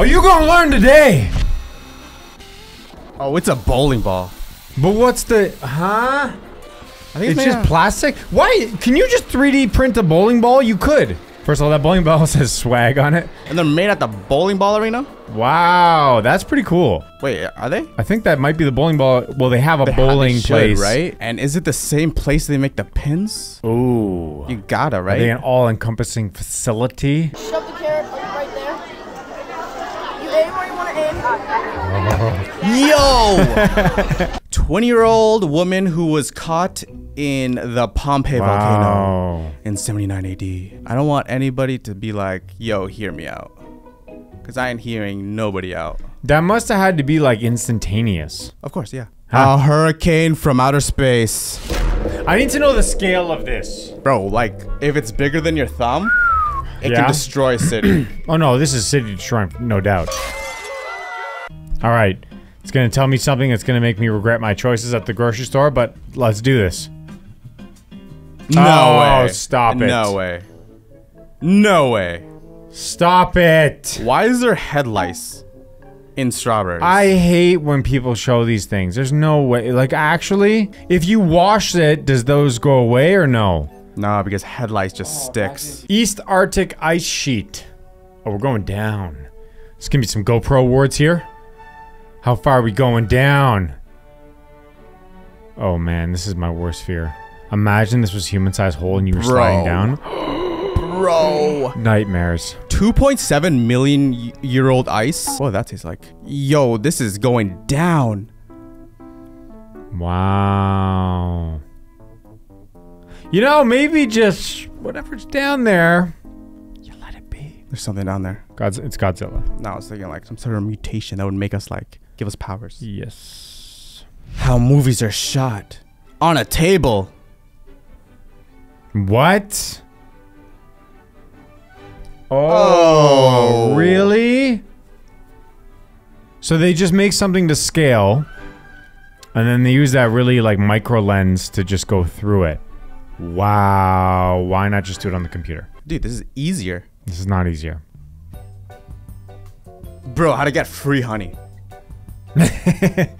Oh, you gonna learn today. Oh, it's a bowling ball. But what's the huh? I think It's made just out- plastic. Why? Can you just 3D print a bowling ball? You could. First of all, that bowling ball says swag on it. and they're made at the bowling ball arena. Wow, that's pretty cool. Wait, are they? I think that might be the bowling ball. Well, they have a They ha- they bowling should, place, right? And is it the same place they make the pins? Ooh. You gotta, Are they right? an all-encompassing facility? Shove the carrot like right there. You aim where you want to aim. Yo! 20 year old woman who was caught in the Pompeii volcano in 79 AD. I don't want anybody to be like, yo, hear me out. Because I ain't hearing nobody out. That must have had to be like instantaneous. Of course, yeah. Huh. A hurricane from outer space. I need to know the scale of this. Bro, like, if it's bigger than your thumb, it Yeah? can destroy a city. Oh no, this is city destroying, no doubt. All right, it's gonna tell me something that's gonna make me regret my choices at the grocery store, but let's do this. no Oh, way. stop it. No way. No way. Stop it! Why is there head lice in strawberries? I hate when people show these things. There's no way. Like, actually, if you wash it, does those go away or no? No, because head lice just sticks. East Arctic ice sheet. Oh, we're going down. Let's give me some GoPro awards here. How far are we going down? Oh man, this is my worst fear. Imagine this was human-sized hole and you were sliding down. Bro. Nightmares. 2.7 million year old ice. What that tastes like? Yo, this is going down. Wow. You know, maybe just whatever's down there. You let it be. There's something down there. God's it's Godzilla. No, I was thinking like some sort of mutation that would make us like give us powers. Yes. How movies are shot on a table. What? Oh, Oh. really? So they just make something to scale, and then they use that really like micro lens to just go through it. Wow. Why not just do it on the computer? Dude, this is easier. This is not easier. Bro, how to get free honey?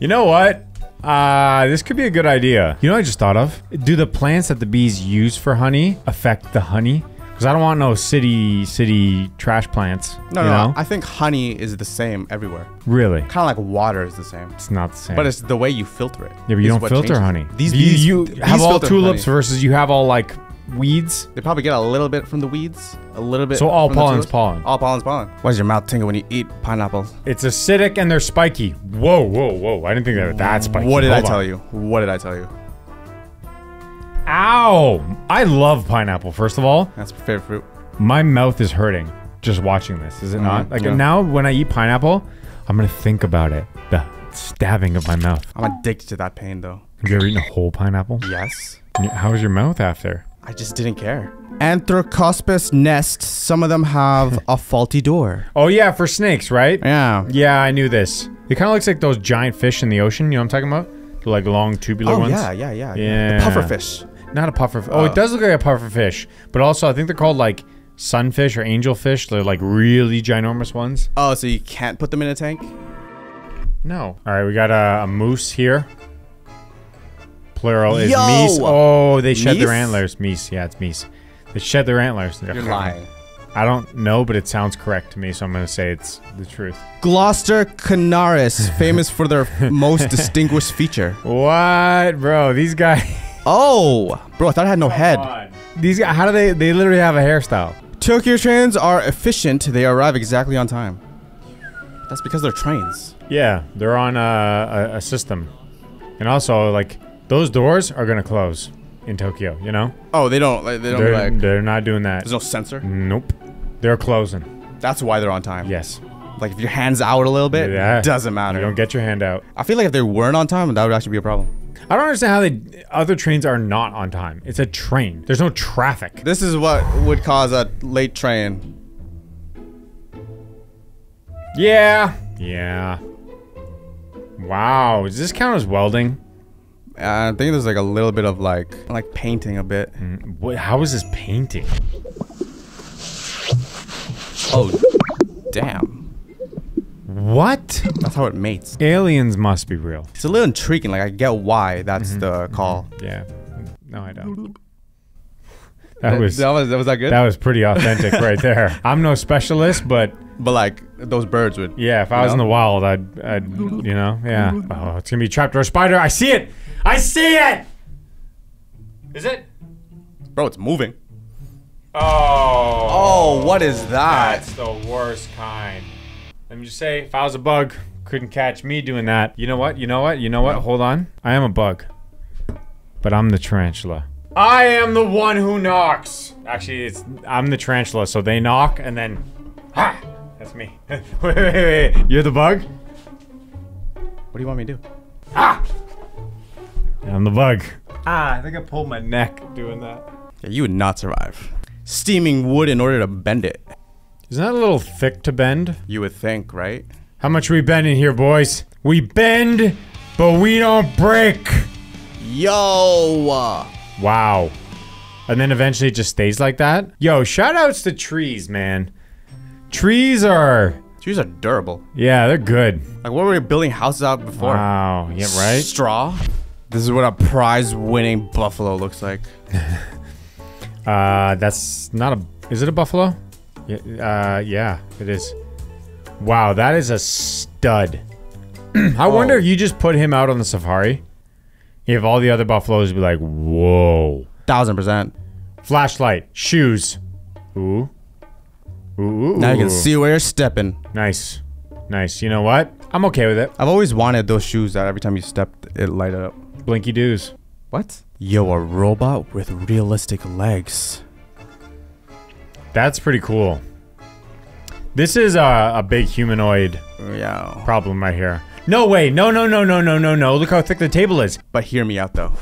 You know what? Uh, this could be a good idea. You know what I just thought of? Do the plants that the bees use for honey affect the honey? Because I don't want no city city trash plants. No, no, know? I think honey is the same everywhere. really? Kind of like water is the same. It's not the same. But it's the way you filter it. yeah, but you don't filter changes honey. These you, bees, you these have all tulips honey. versus you have all like weeds. They probably get a little bit from the weeds, a little bit. So all from pollen's tulips. pollen. All pollen's pollen. Why does your mouth tingle when you eat pineapples? It's acidic and they're spiky. Whoa, whoa, whoa! I didn't think they were that spiky. What did I Hold tell you? What did I tell you? Ow! I love pineapple. First of all, That's my favorite fruit. my mouth is hurting just watching this. Is it not? Mhm, Like yeah. now, when I eat pineapple, I'm gonna think about it. The stabbing of my mouth. I'm addicted to that pain though. Have you ever eaten a whole pineapple? Yes. How was your mouth after? I just didn't care. Anthoscopus nests, some of them have a faulty door. Oh yeah, for snakes, right? Yeah. Yeah, I knew this. It kind of looks like those giant fish in the ocean. You know what I'm talking about? The, like long tubular Oh ones. yeah, yeah, yeah, Yeah. The pufferfish. Not a puffer. Oh, it Uh, does look like a puffer fish, but also I think they're called like sunfish or angelfish. They're like really ginormous ones. Oh, so you can't put them in a tank? No. All right, we got a, a moose here. Plural is Yo! meese. Oh, they shed their Meese? antlers. Meese. Yeah, it's meese. They shed their antlers. You're lying. I don't know, but it sounds correct to me, so I'm gonna say it's the truth. Gloster canaries, famous for their most distinguished feature. What, bro? These guys. Oh, bro, I thought I had no head. These guys. How do they? They literally have a hairstyle. Tokyo trains are efficient. They arrive exactly on time. That's because they're trains. Yeah, they're on a, a, a system, and also like those doors are gonna close in Tokyo. You know, Oh, they don't. Like, they don't they're like. they're not doing that. There's no sensor. Nope, they're closing. That's why they're on time. Yes, Like if your hands out a little bit, Yeah. doesn't you matter. don't get your hand out. I feel like if they weren't on time, that would actually be a problem. I don't understand how they other trains are not on time. It's a train. There's no traffic. This is what would cause a late train. Yeah, yeah. Wow, does this count as welding? I think there's like a little bit of like like painting a bit. What, how is this painting? Oh, damn. What? That's how it mates. Aliens must be real. It's a little intriguing. Like I get why that's Mm-hmm. the call. Yeah. No, I don't. That was that was that was that good. that was pretty authentic right there. I'm no specialist, but but like those birds would. yeah, if I was in the wild, I'd, I'd, you know, yeah. Oh, it's gonna be trapped or a spider. I see it. I see it. Is it? Bro, it's moving. Oh. Oh, what is that? That's the worst kind. Let me just say, if I was a bug, couldn't catch me doing that. You know what? You know what? You know what? Hold on. I am a bug. But I'm the tarantula. I am the one who knocks. Actually, it's I'm the tarantula, so they knock and then ha! That's me. wait, wait, wait, wait. You're the bug? What do you want me to do? I'm the bug. Ah, I think I pulled my neck doing that. Yeah, you would not survive. Steaming wood in order to bend it. Isn't that a little thick to bend? You would think, right? How much we bend in here, boys? We bend, but we don't break. Yo. Wow. And then eventually it just stays like that? Yo, shout outs to trees, man. Trees are, Trees are durable. yeah, they're good. Like what were we building houses out before? Wow. Yeah, right? Straw. This is what a prize-winning buffalo looks like. Uh, that's not a, is it a buffalo? Yeah, uh, yeah, it is. Wow, that is a stud. I wonder if you just put him out on the safari. If all the other buffaloes would be like, whoa. Thousand percent. Flashlight, shoes. Ooh. Ooh. ooh, Now you can see where you're stepping. Nice. Nice. You know what? I'm okay with it. I've always wanted those shoes that every time you stepped, it lighted up. Blinky doos. What? Yo, a robot with realistic legs. That's pretty cool. This is a, a big humanoid Yeah. problem right here. No way. No, no, no, no, no, no, no. Look how thick the table is. But hear me out though.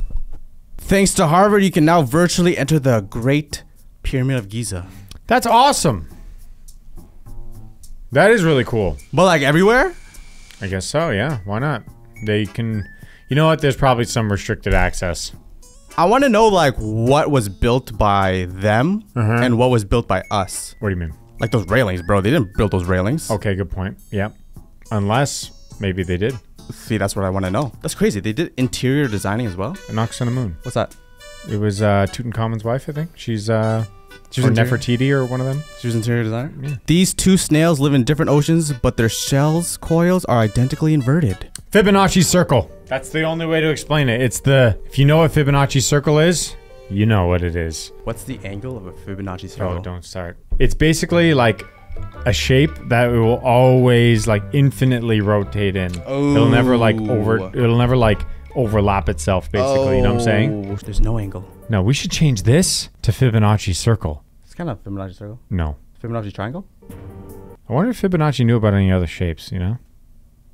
Thanks to Harvard, you can now virtually enter the Great Pyramid of Giza. That's awesome. That is really cool. But like everywhere? I guess so, yeah. Why not? They can. You know what? There's probably some restricted access. I want to know like what was built by them and what was built by us. What do you mean? Like those railings, bro. They didn't build those railings. Okay, good point. Yep. Unless maybe they did. See, that's what I want to know. That's crazy. They did interior designing as well. Ankhesenamun. What's that? It was uh, Tutankhamun's wife, I think. She's uh, She or was interior- Nefertiti or one of them. She was interior designer. These two snails live in different oceans, but their shells coils are identically inverted. Fibonacci circle. That's the only way to explain it. It's the if you know what Fibonacci circle is, you know what it is. What's the angle of a Fibonacci oh, circle? Oh, don't start. It's basically like a shape that it will always like infinitely rotate in. Oh. It'll never like over. Oh. It'll never like overlap itself. Basically, you know what I'm saying? Oh, There's no angle. No, we should change this to Fibonacci circle. It's kind of Fibonacci circle. No, Fibonacci triangle. I wonder if Fibonacci knew about any other shapes. You know?